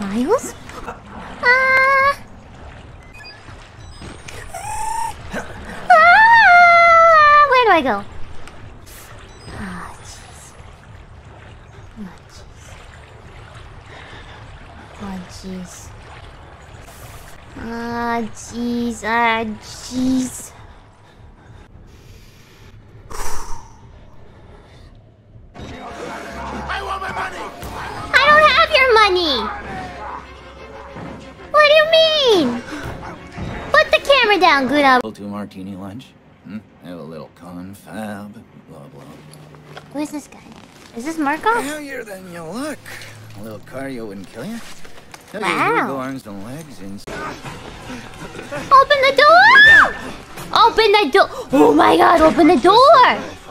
Miles? Ah! Ah! Where do I go? Ah, jeez. Oh, jeez. Ah, jeez. Ah, jeez. The down, good up. Two martini lunch. Hmm? Have a little confab. Blah blah. Who is this guy? Is this Marco? Heavier than you look. A little cardio wouldn't kill you. Tell Wow. you arms and legs and Open the door! Open the door! Oh my god, open the door!